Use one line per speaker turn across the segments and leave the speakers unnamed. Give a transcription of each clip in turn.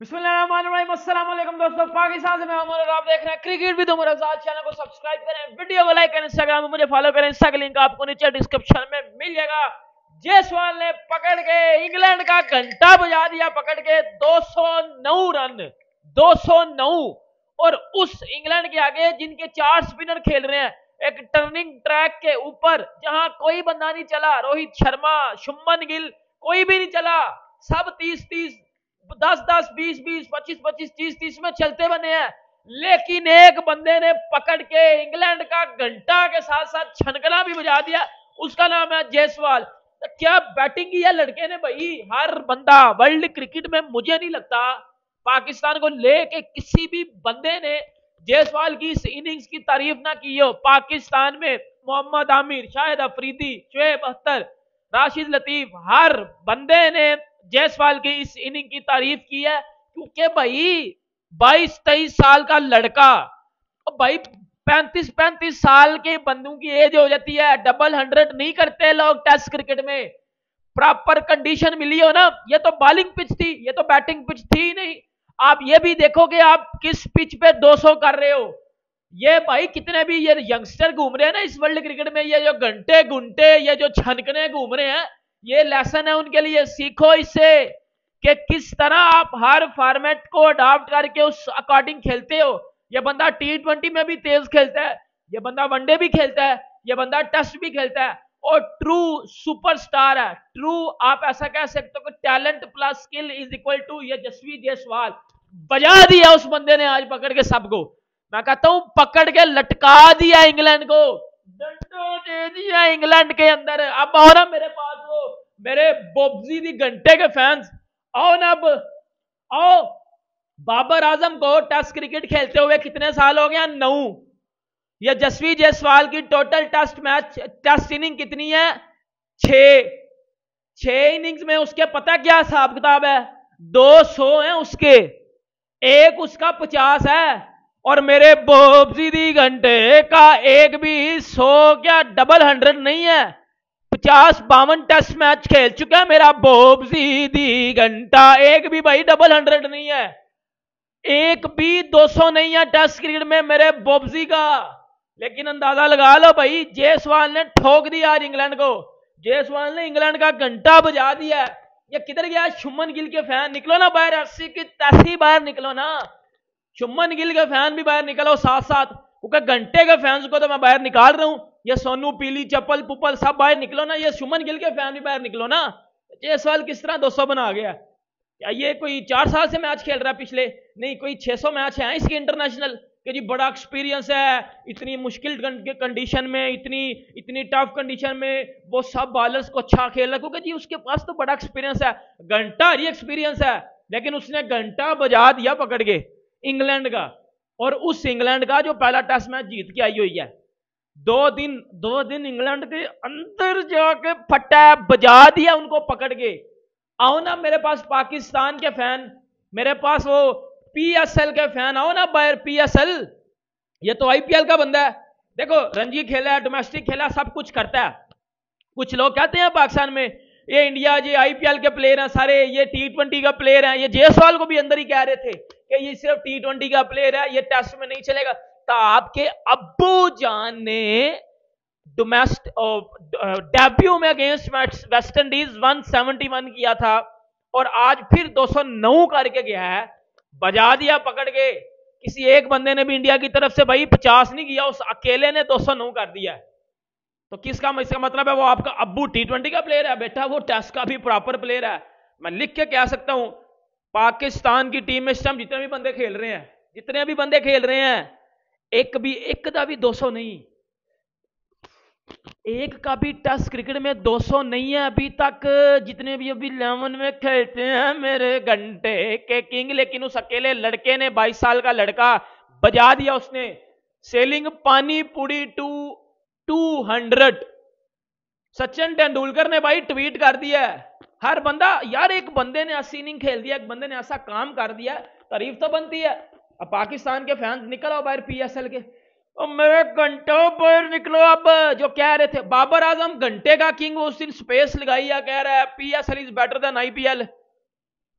बिस्मिल्लाहिर्रहमानिर्रहीम। दोस्तों, पाकिस्तान से मैं आप देख रहे हैं क्रिकेट आज़ाद चैनल को सब्सक्राइब करें, वीडियो को लाइक करें इंस्टाग्राम में मुझे फॉलो करें। इंस्टा का लिंक आपको नीचे डिस्क्रिप्शन में मिल जाएगा ने पकड़ के इंग्लैंड का घंटा बजा दिया, पकड़ के 209 रन 209 और उस इंग्लैंड के आगे जिनके चार स्पिनर खेल रहे हैं, एक टर्निंग ट्रैक के ऊपर, जहाँ कोई बंदा नहीं चला, रोहित शर्मा शुमन गिल, कोई भी नहीं चला, सब तीस तीस दस दस, बीस बीस, पच्चीस पच्चीस, तीस तीस में चलते बने हैं। लेकिन एक बंदे ने पकड़ के इंग्लैंड का घंटा के साथ साथ छनकना भी बजा दिया। उसका नाम है जयसवाल। तो क्या बैटिंग की है लड़के ने भाई? हर बंदा वर्ल्ड क्रिकेट में मुझे नहीं लगता पाकिस्तान को लेके किसी भी बंदे ने जयसवाल की इस इनिंग्स की तारीफ़ ना की हो। पाकिस्तान में मोहम्मद आमिर, शाहिद अफरीदी, शुएब अख्तर, राशिद लतीफ, हर बंदे ने जयसवाल की इस इनिंग की तारीफ़ की है, क्योंकि भाई, बाईस तेईस साल का लड़का, और भाई पैंतीस पैंतीस साल के बंदों की एज हो जाती है डबल हंड्रेड नहीं करते लोग टेस्ट क्रिकेट में। प्रॉपर कंडीशन मिली हो ना, ये तो बॉलिंग पिच थी, ये तो बैटिंग पिच थी नहीं। आप ये भी देखोगे आप किस पिच पे 200 कर रहे हो। ये भाई कितने भी ये यंगस्टर घूम रहे हैं ना इस वर्ल्ड क्रिकेट में, ये जो घंटे घुंटे ये जो छनकने घूम रहे हैं ये लेसन है उनके लिए। सीखो इससे कि किस तरह आप हर फॉर्मेट को अडॉप्ट करके उस अकॉर्डिंग खेलते हो। ये बंदा टी ट्वेंटी में भी तेज खेलता है, ये बंदा वनडे भी खेलता है, ये बंदा टेस्ट भी खेलता है। और ट्रू सुपरस्टार है। ट्रू आप ऐसा कह सकते हो कि talent plus skill is equal to ये जसवी जयसवाल। बजा दिया उस बंदे ने आज पकड़ के सबको। मैं कहता हूँ, पकड़ के लटका दिया इंग्लैंड को। डंडो दे दिया इंग्लैंड के अंदर। अब आओ ना मेरे पास वो, मेरे बोबजी दी घंटे के फैंस आओ ना अब, आओ। बाबर आज़म को टेस्ट क्रिकेट खेलते हुए कितने साल हो गया नौ। या जसवी जायसवाल की total test match test inning कितनी है? छ। छ इनिंग्स में उसके पता क्या हिसाब किताब है? दो सौ है उसके। एक उसका पचास है। और मेरे बोबजी दी घंटे का एक भी सौ क्या डबल हंड्रेड नहीं है? पचास बावन टेस्ट मैच खेल चुका है मेरा बोबजी दी घंटा। एक भी भाई डबल हंड्रेड नहीं है। एक भी 200 नहीं है टेस्ट क्रिकेट में मेरे बोबजी का। लेकिन अंदाज़ा लगा लो भाई, जयसवाल ने ठोक दिया आज इंग्लैंड को। जयसवाल ने इंग्लैंड का घंटा बजा दिया ये किधर गया? शुमन गिल के फ़ैन निकलो ना बाहर, अस्सी की तैसी बाहर निकलो ना। शुमन गिल का फ़ैन भी बाहर निकलो साथ साथ क्योंकि घंटे के फैंस को तो मैं बाहर निकाल रहा हूँ। ये सोनू, पीली, चप्पल पुपल सब बाहर निकलो ना। ये सुमन गिल के फ़ैन भी बाहर निकलो ना। जयसवाल किस तरह 200 बना गया। या ये कोई चार साल से मैच खेल रहा है पिछले? नहीं, कोई 600 मैच है इसके इंटरनेशनल कि जी बड़ा एक्सपीरियंस है। इतनी मुश्किल कंडीशन में, इतनी इतनी टफ कंडीशन में वो सब बॉलर्स को अच्छा खेल रहा क्योंकि जी उसके पास तो बड़ा एक्सपीरियंस है। घंटा ही एक्सपीरियंस है। लेकिन उसने घंटा बजा दिया पकड़ के। इंग्लैंड का। और उस इंग्लैंड का जो पहला टेस्ट मैच जीत के आई हुई है। दो दिन दो दिन इंग्लैंड के अंदर जाके फटा बजा दिया उनको पकड़ के। आओ ना मेरे पास पाकिस्तान के फ़ैन, मेरे पास वो पीएसएल के फ़ैन, आओ ना बाहर पीएसएल ये तो आईपीएल का बंदा है। देखो, रणजी खेला है डोमेस्टिक खेला, सब कुछ करता है। कुछ लोग कहते हैं पाकिस्तान में ये इंडिया, ये आईपीएल के प्लेयर हैं सारे, ये टी ट्वेंटी का प्लेयर हैं, ये जयसवाल को भी अंदर ही कह रहे थे कि ये सिर्फ़ टी ट्वेंटी का प्लेयर है, ये टेस्ट में नहीं चलेगा। तो आपके अब्बू जान ने डोमेस्ट डेब्यू में अगेंस्ट वेस्ट इंडीज 171 किया था, और आज फिर 209 करके गया है। बजा दिया, पकड़ के। किसी एक बंदे ने भी इंडिया की तरफ़ से भाई 50 नहीं किया, उस अकेले ने 209 कर दिया है। तो किसका इसका मतलब है वो आपका अब्बू टी ट्वेंटी का प्लेयर है, बेटा, वो टेस्ट का भी प्रॉपर प्लेयर है। मैं लिख के कह सकता हूँ, पाकिस्तान की टीम में इस टाइम जितने भी बंदे खेल रहे हैं, जितने भी बंदे खेल रहे हैं, एक भी, एक का भी 200 नहीं। एक का भी टेस्ट क्रिकेट में 200 नहीं है अभी तक, जितने भी अभी इलेवन में खेलते हैं मेरे घंटे के किंग लेकिन उस अकेले लड़के ने 22 साल का लड़का बजा दिया उसने। सेलिंग पानी पूरी two two hundred. Sachin Tendulkar ने भाई ट्वीट कर दिया है, हर बंदा, यार, एक बंदे ने अस्सी इनिंग खेल दिया एक बंदे ने ऐसा काम कर दिया तारीफ़ तो बनती है। अब पाकिस्तान के फैंस निकल आओ बाहर पीएसएल के। और मेरे घंटों पर निकलो अब, जो कह रहे थे, बाबर आज़म घंटे का किंग उस दिन स्पेस लगाई या कह रहा है PSL is better than IPL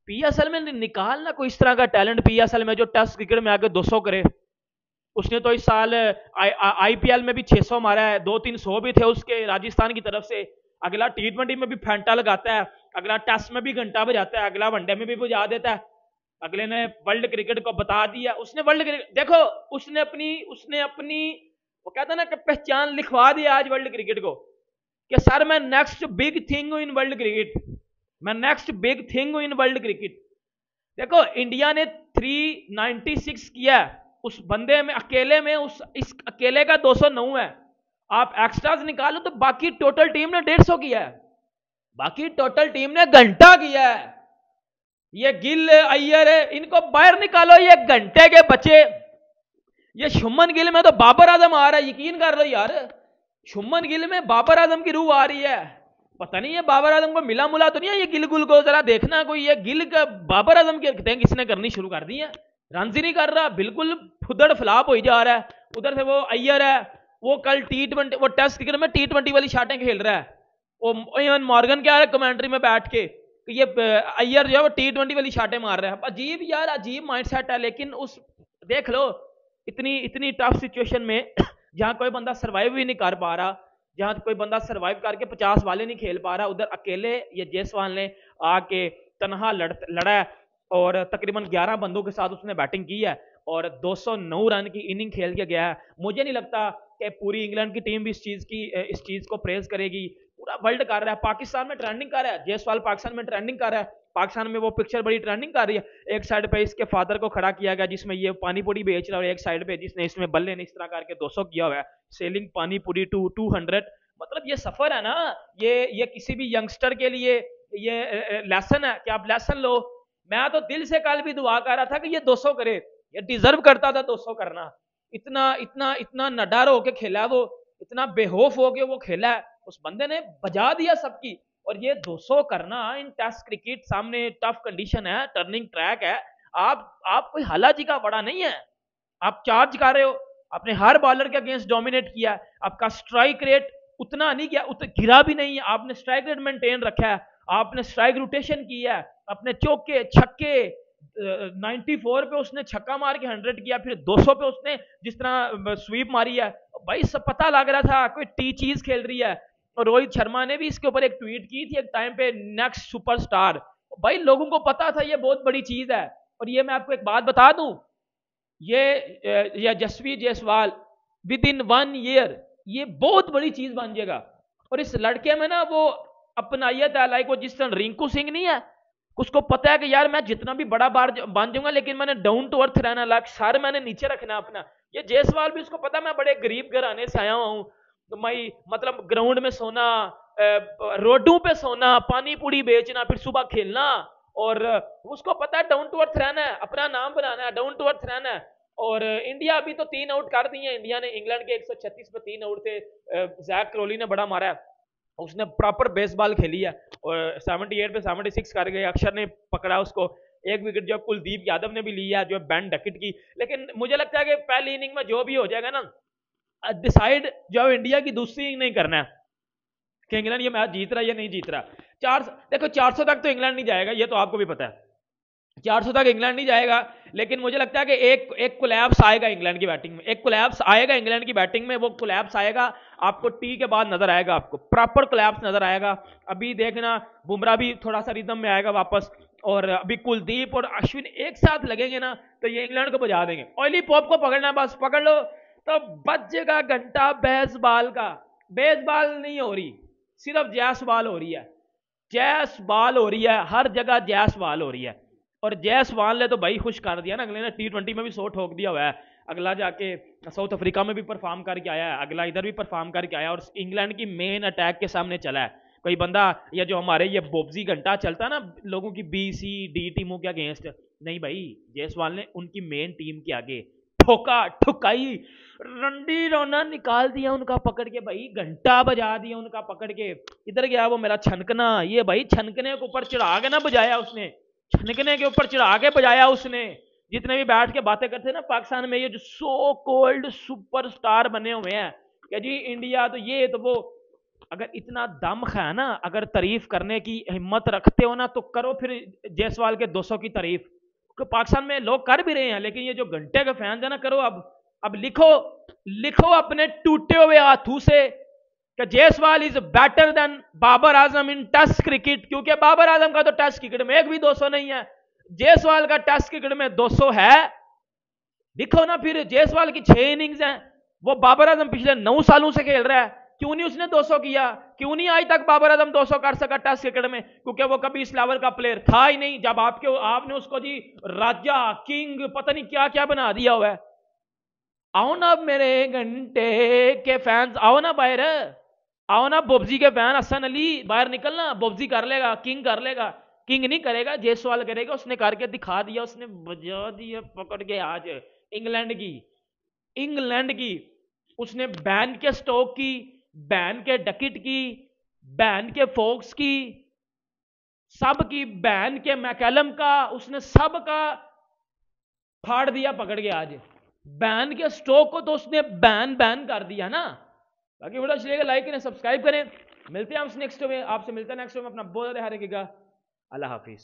PSL में निकालना कोई इस तरह का टैलेंट पीएसएल में जो टेस्ट क्रिकेट में आके 200 करे। उसने तो इस साल आईपीएल में भी 600 मारा है, दो तीन सौ भी थे उसके राजस्थान की तरफ़ से। अगला टी ट्वेंटी में भी फैंटा लगाता है, अगला टेस्ट में भी घंटा बजाता है, अगला वनडे में भी बुझा देता है। अगले ने वर्ल्ड क्रिकेट को बता दिया, उसने वर्ल्ड क्रिकेट देखो, उसने अपनी उसने अपनी, वो कहता ना कि पहचान लिखवा दिया आज वर्ल्ड क्रिकेट को, कि सर, मैं नेक्स्ट बिग थिंग हूँ इन वर्ल्ड क्रिकेट मैं नेक्स्ट बिग थिंग हूँ इन वर्ल्ड क्रिकेट देखो इंडिया ने 396 किया उस बंदे में, अकेले में, उस, इस अकेले का 209 है। आप एक्स्ट्राज निकालो तो बाकी टोटल टीम ने 150 किया है। बाकी टोटल टीम ने घंटा किया है। ये गिल अय्यर है, इनको बाहर निकालो, ये घंटे के बच्चे ये शुमन गिल में तो बाबर आज़म आ रहा है, यकीन कर लो यार। शुमन गिल में बाबर आज़म की रूह आ रही है। पता नहीं ये बाबर आज़म को मिला मुला तो नहीं है ये गिल गुल को, जरा देखना कोई ये गिल का बाबर आज़म की किसने करनी शुरू कर दी है? रंजी नहीं कर रहा बिल्कुल फुदड़ फलाप हो ही जा रहा है। उधर से वो अय्यर है, वो कल टी ट्वेंटी वो टेस्ट क्रिकेट में टी ट्वेंटी वाली शाटें खेल रहा है। वो इवन मॉर्गन क्या है कमेंट्री में बैठ के ये अय्यर जो है वो टी ट्वेंटी वाली शाटें मार रहा है। अजीब यार, अजीब माइंड सेट है, लेकिन उस, देख लो, इतनी इतनी टफ सिचुएशन में जहाँ कोई बंदा सर्वाइव भी नहीं कर पा रहा, जहाँ कोई बंदा सर्वाइव करके पचास वाले नहीं खेल पा रहा, उधर अकेले ये जयसवाल ने आके तनहा लड़, लड़ा है। और तकरीबन 11 बंदों के साथ उसने बैटिंग की है और 209 रन की इनिंग खेल के गया है। मुझे नहीं लगता कि पूरी इंग्लैंड की टीम भी इस चीज़ की, इस चीज़ को प्रेज करेगी। पूरा वर्ल्ड कर रहा है। पाकिस्तान में ट्रेंडिंग कर रहा है। जयसवाल पाकिस्तान में ट्रेंडिंग कर रहा है। पाकिस्तान में वो पिक्चर बड़ी ट्रेंडिंग कर रही है। एक साइड पे इसके फादर को खड़ा किया गया, जिसमें ये पानी पूरी बेच रहा है, और एक साइड पे जिसने इसमें बल्ले ने इस तरह करके 200 किया हुआ है। सेलिंग पानी पूरी टू टू हंड्रेड मतलब ये सफ़र है ना। ये ये किसी भी यंगस्टर के लिए ये लेसन है कि आप लेसन लो। मैं तो दिल से कल भी दुआ कर रहा था कि ये 200 करे, ये डिजर्व करता था 200 करना। इतना इतना इतना नडर होके खेला वो, इतना बेहोफ हो के वो खेला। है उस बंदे ने बजा दिया सबकी। और ये 200 करना इन टेस्ट क्रिकेट सामने टफ कंडीशन है टर्निंग ट्रैक है। आप आप कोई हालाजी का बड़ा नहीं है। आप चार्ज कर रहे हो। आपने हर बॉलर के अगेंस्ट डोमिनेट किया। आपका स्ट्राइक रेट उतना नहीं किया उतना गिरा भी नहीं है। आपने स्ट्राइक रेट मेंटेन रखा है। आपने स्ट्राइक रोटेशन किया अपने चौके, छक्के 94 पे उसने छक्का मार के 100 किया, फिर 200 पे उसने जिस तरह स्वीप मारी है। भाई, सब पता लग रहा था, कोई टी चीज़ खेल रही है। और रोहित शर्मा ने भी इसके ऊपर एक ट्वीट की थी एक टाइम पे नेक्स्ट सुपरस्टार भाई, लोगों को पता था ये बहुत बड़ी चीज़ है। और ये मैं आपको एक बात बता दूँ, ये Yashasvi Jaiswal within one year ये बहुत बड़ी चीज़ बन जाएगा। और इस लड़के में ना वो अपनाइयत लाइक वो जिस तरह रिंकू सिंह नहीं है, उसको पता है कि यार मैं जितना भी बड़ा बार बन जाऊँगा लेकिन मैंने डाउन टू अर्थ रहना लाइक सर मैंने नीचे रखना अपना। ये जयसवाल भी उसको पता मैं बड़े गरीब घर आने से आया हूँ। तो मैं मतलब ग्राउंड में सोना रोडों पे सोना, पानी पूड़ी बेचना, फिर सुबह खेलना, और उसको पता है डाउन टू अर्थ रहना है, अपना नाम बनाना है डाउन टू अर्थ रहना है। और इंडिया अभी तो तीन आउट कर दी है। इंडिया ने इंग्लैंड के 136 पे तीन आउट थे जैक क्रोली ने बड़ा मारा है। उसने प्रॉपर बेसबॉल खेली है। और 78 पे 76 कर गए, अक्षर ने पकड़ा उसको। एक विकेट जो कुलदीप यादव ने भी लिया जो बैन डकिट की। लेकिन मुझे लगता है कि पहली इनिंग में जो भी हो जाएगा ना डिसाइड जो इंडिया की दूसरी इनिंग नहीं करना है। कि इंग्लैंड ये मैच जीत रहा है या नहीं जीत रहा चार, देखो 400 तक तो इंग्लैंड नहीं जाएगा, ये तो आपको भी पता है। 400 तक इंग्लैंड नहीं जाएगा लेकिन मुझे लगता है कि एक एक कोलैप्स आएगा इंग्लैंड की बैटिंग में। एक कोलैप्स आएगा इंग्लैंड की बैटिंग में, वो कोलैप्स आएगा, आपको टी के बाद नज़र आएगा आपको। प्रॉपर कोलैप्स नज़र आएगा। अभी देखना, बुमराह भी थोड़ा सा रिदम में आएगा वापस। और अभी कुलदीप और अश्विन एक साथ लगेंगे ना तो ये इंग्लैंड को बजा देंगे। ऑयली पॉप को पकड़ना, बस पकड़ लो। तो बचेगा घंटा बेसबॉल का। बेसबॉल नहीं हो रही, सिर्फ़ जैस बाल हो रही है। जैस बाल हो रही है, हर जगह जैस बाल हो रही है। और जयसवाल ने तो भाई खुश कर दिया ना, अगले ने टी ट्वेंटी में भी सो ठोक दिया हुआ है। अगला जाके साउथ अफ्रीका में भी परफॉर्म करके आया है, अगला इधर भी परफॉर्म करके आया और इंग्लैंड की मेन अटैक के सामने चला है। कोई बंदा, या जो हमारे ये बोबजी घंटा चलता है ना, लोगों की बी सी डी टीमों के अगेंस्ट नहीं भाई, जयसवाल ने उनकी मेन टीम के आगे ठोका, ठुकाई, रंडी रोना निकाल दिया उनका पकड़ के भाई, घंटा बजा दिया उनका पकड़ के। इधर गया वो मेरा छनकना, ये भाई छनकने के ऊपर चढ़ा के ना बजाया उसने। छनकने के ऊपर चढ़ा के बजाया उसने। जितने भी बैठ के बातें करते हैं ना, पाकिस्तान में ये जो सो कोल्ड सुपरस्टार बने हुए हैं, कि जी इंडिया तो ये तो वो, अगर इतना दम है ना, अगर तारीफ़ करने की हिम्मत रखते हो ना तो करो फिर जायसवाल के 200 की तारीफ़। क्योंकि पाकिस्तान में लोग कर भी रहे हैं, लेकिन ये जो घंटे के फ़ैन है ना, करो अब अब लिखो लिखो अपने टूटे हुए हाथों से। कि Jaiswal is better than Babar Azam in test cricket क्योंकि बाबर आज़म का तो टेस्ट क्रिकेट में एक भी 200 नहीं है। जायसवाल का टेस्ट क्रिकेट में 200 है। लिखो ना फिर जायसवाल की छह इनिंग्स हैं। वो बाबर आज़म पिछले नौ सालों से खेल रहा है। क्यों नहीं उसने 200 किया? क्यों नहीं आज तक बाबर आज़म 200 कर सका टेस्ट क्रिकेट में? क्योंकि वो कभी इस लेवल का प्लेयर था ही नहीं। जब आपके, आपने उसको जी राजा किंग पता नहीं क्या क्या बना दिया हुआ है। आओ ना मेरे घंटे के फैंस आओ ना बाहर। आओ ना, बोबजी के फ़ैन हसन अली बाहर निकलना, बोबजी कर लेगा, किंग कर लेगा। किंग नहीं करेगा जेसवाल करेगा, उसने करके दिखा दिया, उसने बजा दिया पकड़ के आज। इंग्लैंड की इंग्लैंड की, उसने बैन के स्टोक की, बैन के डकिट की, बैन के फोक्स की, सब की, बैन के मैकेलम का, उसने सब का फाड़ दिया पकड़ के आज। बैन के स्टोक को तो उसने बैन बैन कर दिया ना। बाकी वीडियो अच्छी लगेगा लाइक करें सब्सक्राइब करें। मिलते हैं हमसे नेक्स्ट में। आपसे मिलता है नेक्स्ट में। अपना बहुत ध्यान रखेगा अल्लाह हाफिज़।